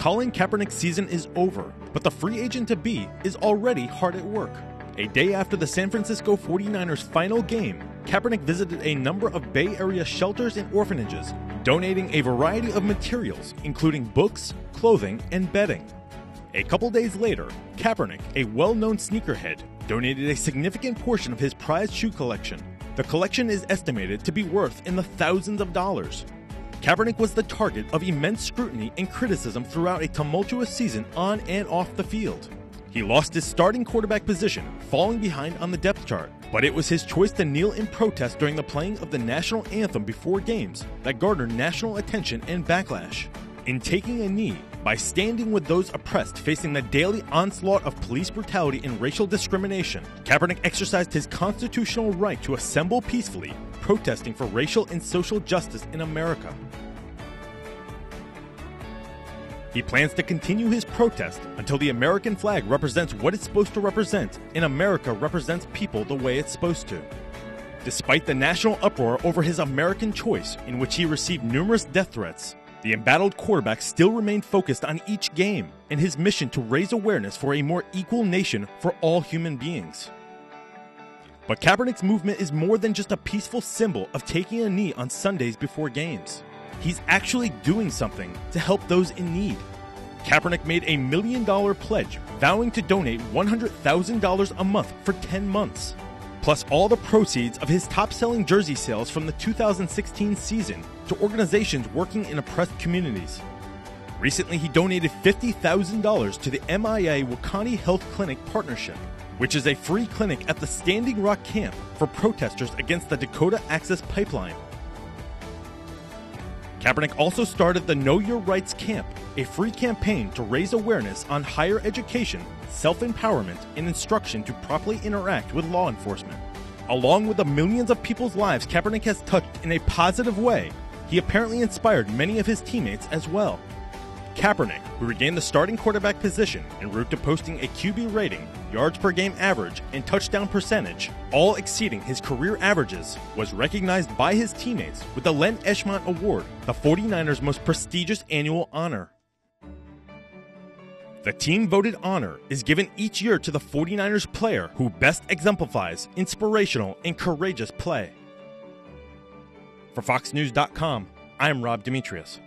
Colin Kaepernick's season is over, but the free agent to be is already hard at work. A day after the San Francisco 49ers final game, Kaepernick visited a number of Bay Area shelters and orphanages, donating a variety of materials, including books, clothing, and bedding. A couple days later, Kaepernick, a well known sneakerhead, donated a significant portion of his prized shoe collection. The collection is estimated to be worth in the thousands of dollars. Kaepernick was the target of immense scrutiny and criticism throughout a tumultuous season on and off the field. He lost his starting quarterback position, falling behind on the depth chart, but it was his choice to kneel in protest during the playing of the national anthem before games that garnered national attention and backlash. In taking a knee, by standing with those oppressed facing the daily onslaught of police brutality and racial discrimination, Kaepernick exercised his constitutional right to assemble peacefully, protesting for racial and social justice in America. He plans to continue his protest until the American flag represents what it's supposed to represent and America represents people the way it's supposed to. Despite the national uproar over his American choice, in which he received numerous death threats, the embattled quarterback still remained focused on each game and his mission to raise awareness for a more equal nation for all human beings. But Kaepernick's movement is more than just a peaceful symbol of taking a knee on Sundays before games. He's actually doing something to help those in need. Kaepernick made a million dollar pledge, vowing to donate $100,000 a month for 10 months, plus all the proceeds of his top selling jersey sales from the 2016 season to organizations working in oppressed communities. Recently, he donated $50,000 to the Mni Wiconi Health Clinic Partnership, which is a free clinic at the Standing Rock Camp for protesters against the Dakota Access Pipeline. Kaepernick also started the Know Your Rights Camp, a free campaign to raise awareness on higher education, self empowerment, and instruction to properly interact with law enforcement. Along with the millions of people's lives Kaepernick has touched in a positive way, he apparently inspired many of his teammates as well. Kaepernick, who regained the starting quarterback position en route to posting a QB rating, yards per game average, and touchdown percentage, all exceeding his career averages, was recognized by his teammates with the Len Eshmont Award, the 49ers' most prestigious annual honor. The team voted honor is given each year to the 49ers player who best exemplifies inspirational and courageous play. For FoxNews.com, I'm Rob Demetrius.